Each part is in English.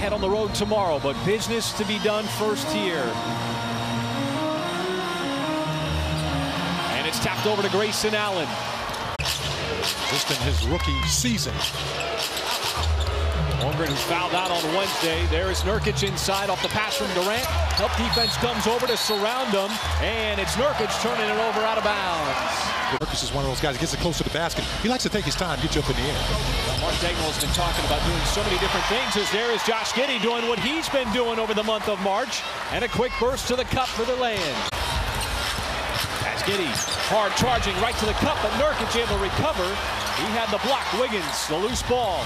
ahead on the road tomorrow, but business to be done first here. And it's tapped over to Grayson Allen. Just in his rookie season. Holmgren who fouled out on Wednesday. There is Nurkic inside off the pass from Durant. Help defense comes over to surround him. And it's Nurkic turning it over out of bounds. Nurkic is one of those guys that gets it close to the basket. He likes to take his time, get you up in the air. Mark Daigneault has been talking about doing so many different things as there is Josh Giddey doing what he's been doing over the month of March. And a quick burst to the cup for the land. As Giddey hard charging right to the cup, but Nurkic able to recover. He had the block. Wiggins, the loose ball.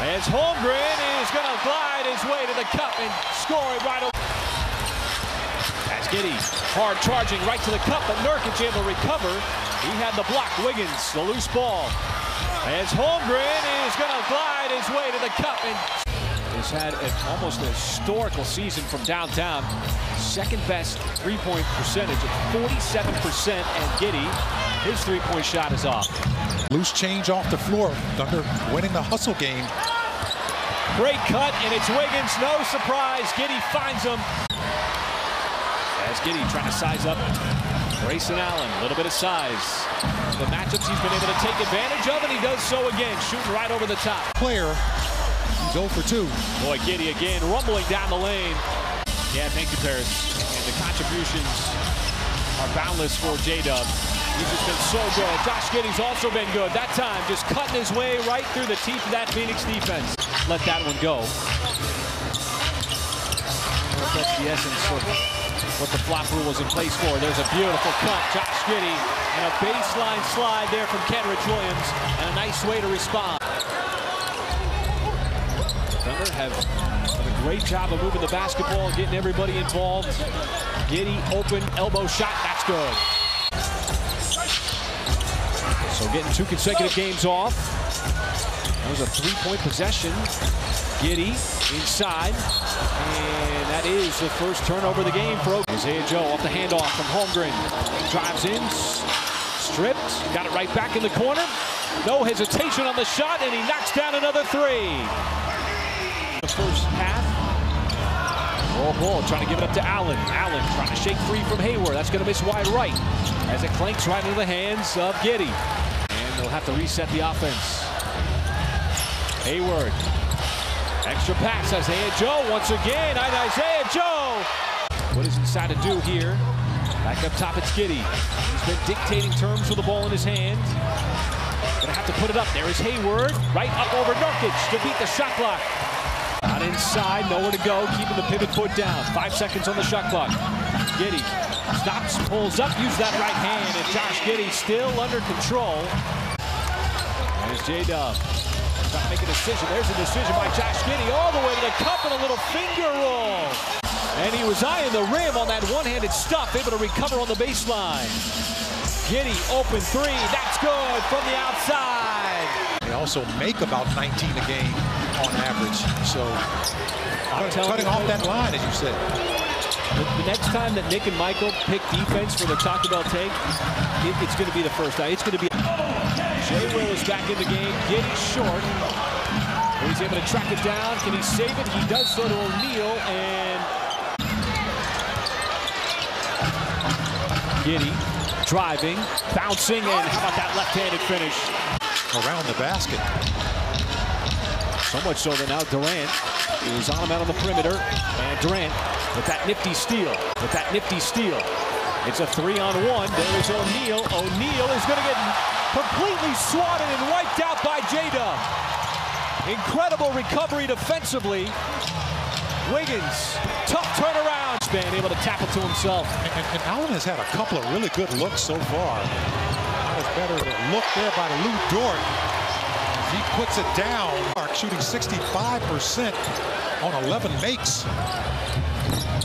As Holmgren is going to glide his way to the cup and score it right over. As Giddey hard charging right to the cup, but Nurkic able to recover. He had the block. Wiggins, the loose ball. As Holmgren is going to glide his way to the cup and has had an almost historical season from downtown. Second best three-point percentage at 47%, and Giddey, his three-point shot is off. Loose change off the floor. Thunder winning the hustle game. Great cut, and it's Wiggins. No surprise. Giddey finds him. As Giddey trying to size up Grayson Allen, a little bit of size. The matchups he's been able to take advantage of, and he does so again, shooting right over the top. Player, he's 0 for 2. Boy, Giddey again, rumbling down the lane. Yeah, thank you, Paris. And the contributions are boundless for J-Dub. He's just been so good. Josh Giddey's also been good. That time, just cutting his way right through the teeth of that Phoenix defense. Let that one go. That's the essence of what the flop rule was in place for. There's a beautiful cut. Josh Giddey and a baseline slide there from Kenrich Williams and a nice way to respond. Thunder have done a great job of moving the basketball, getting everybody involved. Giddey open elbow shot. That's good. So getting two consecutive games off. That was a three-point possession. Giddey inside. And that is the first turnover of the game for Isaiah Joe off the handoff from Holmgren. Drives in, stripped, got it right back in the corner. No hesitation on the shot, and he knocks down another three. The first half. Roll ball, trying to give it up to Allen. Allen trying to shake free from Hayward. That's going to miss wide right as it clanks right into the hands of Giddey. And they'll have to reset the offense. Hayward. Extra pass, Isaiah Joe once again. Isaiah Joe. What he decide to do here? Back up top, it's Giddey. He's been dictating terms with the ball in his hand. Gonna have to put it up. There is Hayward. Right up over Nurkic to beat the shot clock. Not inside, nowhere to go, keeping the pivot foot down. Five seconds on the shot clock. Giddey stops, pulls up, use that right hand, and Josh Giddey still under control. There's J-Dub. Trying to make a decision. There's a decision by Josh Giddey all the way to the cup and a little finger roll. And he was eyeing the rim on that one-handed stuff, able to recover on the baseline. Giddey open three, that's good from the outside. They also make about 19 a game on average. So cutting off that line, as you said. The, the, next time that Nick and Michael pick defense for the Taco Bell take, it, it's going to be the first time. It's going to be. Jay Will is back in the game. Giddey short. He's able to track it down. Can he save it? He does so to O'Neale and Giddey driving, bouncing, and how about that left-handed finish? Around the basket. So much so that now Durant is on him out on the perimeter. And Durant with that nifty steal, with that nifty steal. It's a three on one. There is O'Neale. O'Neale is going to get completely swatted and wiped out by J-Dub. Incredible recovery defensively. Wiggins, tough turnaround. Span able to tackle to himself. And, and, and Allen has had a couple of really good looks so far. That was better look there by Lu Dort. He puts it down. Mark shooting 65% on 11 makes.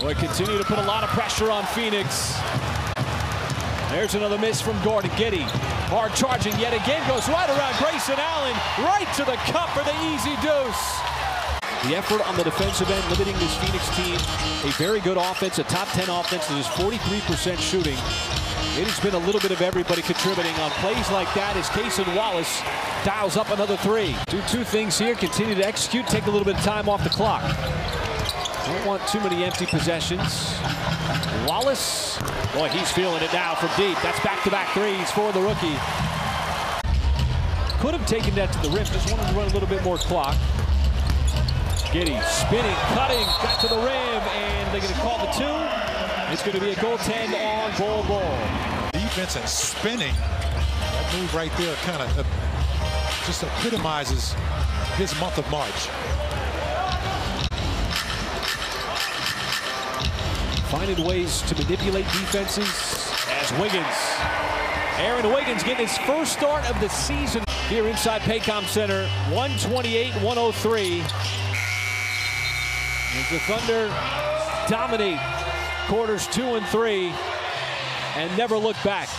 Boy, continue to put a lot of pressure on Phoenix. There's another miss from Gordon Giddey. Hard charging yet again, goes right around Grayson Allen, right to the cup for the easy deuce. The effort on the defensive end limiting this Phoenix team. A very good offense, a top 10 offense that is 43% shooting. It has been a little bit of everybody contributing on plays like that as Cason Wallace dials up another three. Do two things here, continue to execute, take a little bit of time off the clock. Don't want too many empty possessions. Wallace, boy, he's feeling it now from deep. That's back-to-back threes for the rookie. Could have taken that to the rim, just wanted to run a little bit more clock. Giddey spinning, cutting, got to the rim, and they're going to call the two. It's going to be a goaltend on Bol Bol. Defense and spinning. That move right there kind of uh, just epitomizes his month of March. Ways to manipulate defenses as Wiggins. Aaron Wiggins getting his first start of the season here inside Paycom Center. 128-103. As the Thunder dominate quarters two and three and never look back.